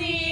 Austin.